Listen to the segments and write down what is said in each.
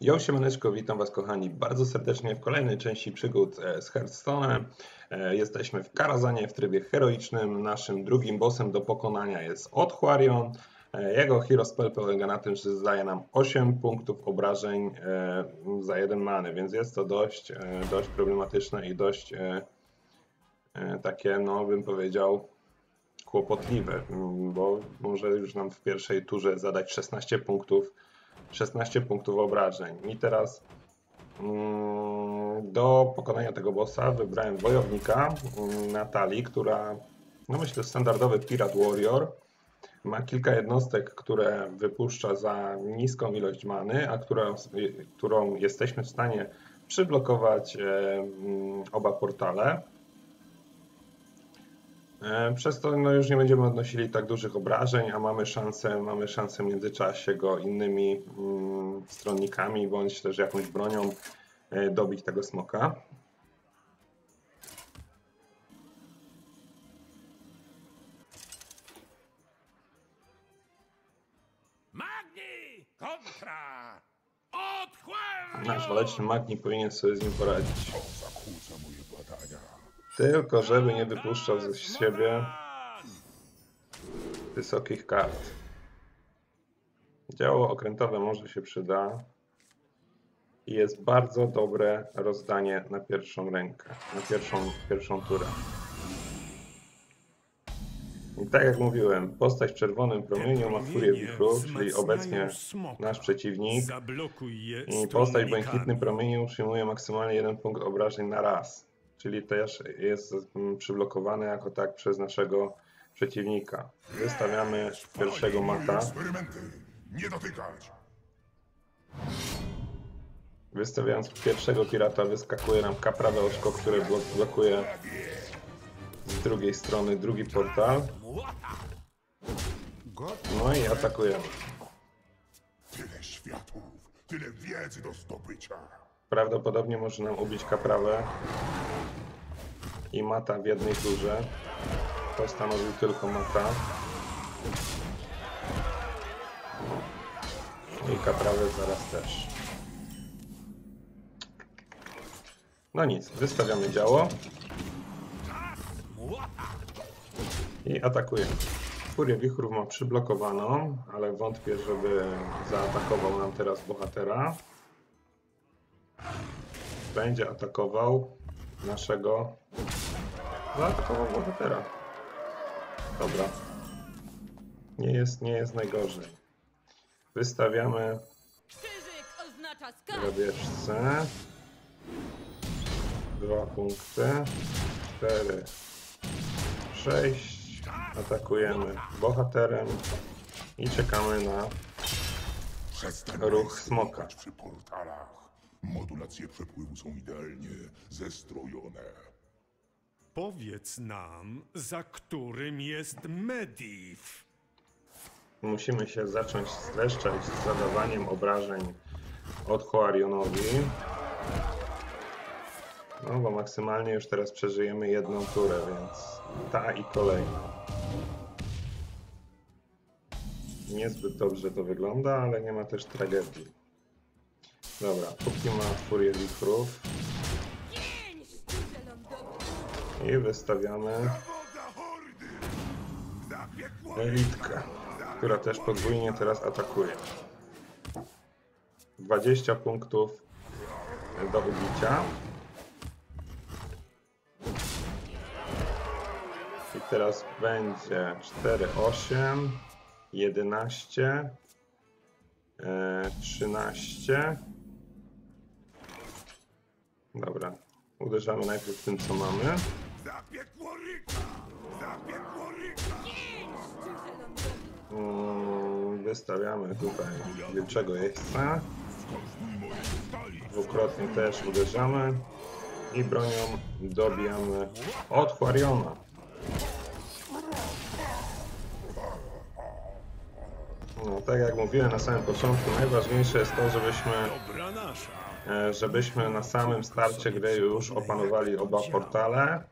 Jo, siemaneczko, witam Was kochani bardzo serdecznie w kolejnej części przygód e, z Hearthstone'em. E, jesteśmy w Karazanie w trybie heroicznym. Naszym drugim bossem do pokonania jest Otchwarion. E, jego hero spell polega na tym, że zadaje nam 8 punktów obrażeń za jeden many, więc jest to dość, dość problematyczne i dość takie, no bym powiedział, kłopotliwe, bo może już nam w pierwszej turze zadać 16 punktów 16 punktów obrażeń. I teraz mm, do pokonania tego bossa wybrałem wojownika mm, Natalii, która no myślę standardowy Pirat Warrior. Ma kilka jednostek, które wypuszcza za niską ilość many, a którą jesteśmy w stanie przyblokować e, mm, oba portale. E, przez to no, już nie będziemy odnosili tak dużych obrażeń, a mamy szansę, mamy szansę w międzyczasie go innymi mm, stronnikami bądź też jakąś bronią e, dobić tego smoka. Magni! Kontra! Nasz waleczny Magni powinien sobie z nim poradzić. To zakłóca moje badania. Tylko żeby nie wypuszczał ze siebie wysokich kart. Działo okrętowe może się przyda. I jest bardzo dobre rozdanie na pierwszą rękę, na pierwszą, pierwszą turę. I tak jak mówiłem, postać w czerwonym promieniu ma furię wichru, czyli obecnie nasz przeciwnik. I postać w błękitnym promieniu przyjmuje maksymalnie jeden punkt obrażeń na raz czyli też jest przyblokowany jako tak przez naszego przeciwnika. Wystawiamy pierwszego mata. Nie dotykać! Wystawiając pierwszego pirata wyskakuje nam kaprawe oczko, które blokuje z drugiej strony drugi portal. No i atakujemy. Tyle światów, tyle wiedzy do zdobycia. Prawdopodobnie może nam ubić kaprawę i mata w jednej turze. Postanowił tylko mata. I kaprawę zaraz też. No nic, wystawiamy działo. I atakujemy. Furię Wichrów ma przyblokowaną, ale wątpię, żeby zaatakował nam teraz bohatera będzie atakował naszego... Zaatakował bohatera. Dobra. Nie jest, nie jest najgorzej. Wystawiamy grabieżce. Dwa punkty. Cztery. Sześć. Atakujemy bohaterem. I czekamy na ruch smoka. Modulacje przepływu są idealnie zestrojone. Powiedz nam, za którym jest Medivh. Musimy się zacząć streszczać z zadawaniem obrażeń od Hoarionowi. No bo maksymalnie już teraz przeżyjemy jedną turę, więc ta i kolejna. Niezbyt dobrze to wygląda, ale nie ma też tragedii. Dobra, póki ma furię wichrów. I wystawiamy elitkę, która też podwójnie teraz atakuje. 20 punktów do ubicia. I teraz będzie 4, 8, 11, 13, Dobra. Uderzamy najpierw tym, co mamy. Mm, wystawiamy tutaj wilczego jeźdźca. Dwukrotnie też uderzamy. I bronią dobijamy od Huariona. No, tak jak mówiłem na samym początku, najważniejsze jest to, żebyśmy żebyśmy na samym starcie gry już opanowali oba portale.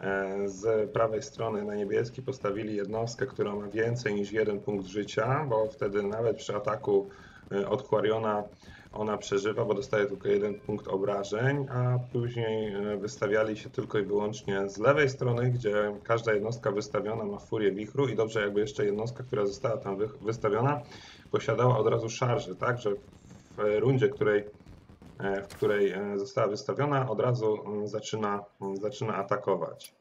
E, z prawej strony na niebieski postawili jednostkę, która ma więcej niż jeden punkt życia, bo wtedy nawet przy ataku e, od Quariona ona przeżywa, bo dostaje tylko jeden punkt obrażeń, a później e, wystawiali się tylko i wyłącznie z lewej strony, gdzie każda jednostka wystawiona ma furię wichru i dobrze jakby jeszcze jednostka, która została tam wy- wystawiona, posiadała od razu szarży, tak, że w rundzie, której, e, w której e, została wystawiona, od razu mm, zaczyna, mm, zaczyna atakować.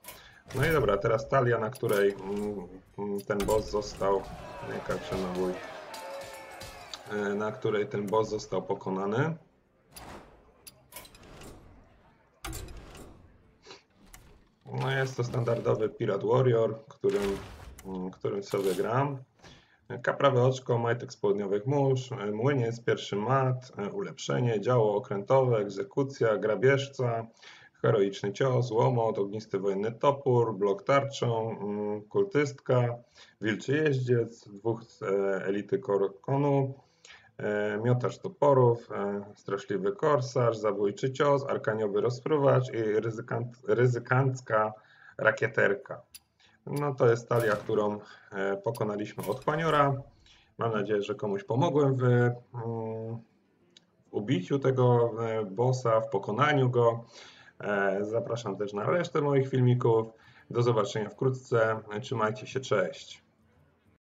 No i dobra, teraz talia, na której mm, ten boss został, jaka przenabój, e, na której ten boss został pokonany. No jest to standardowy Pirate Warrior, którym, którym sobie gram. Kaprawe oczko, majtek z południowych mórz, e, młyniec, pierwszy mat, e, ulepszenie, działo okrętowe, egzekucja, grabieżca, heroiczny cios, łomot, ognisty wojenny topór, blok tarczą, mm, kultystka, wilczy jeździec, dwóch z e, elity korkonu, miotacz toporów, straszliwy korsarz, zabójczy cios, arkaniowy rozpruwacz i ryzykant, ryzykancka rakieterka. No to jest talia, którą e, pokonaliśmy od Paniora. Mam nadzieję, że komuś pomogłem w, mm, w ubiciu tego e, bossa, w pokonaniu go. E, Zapraszam też na resztę moich filmików. Do zobaczenia wkrótce. Trzymajcie się, cześć.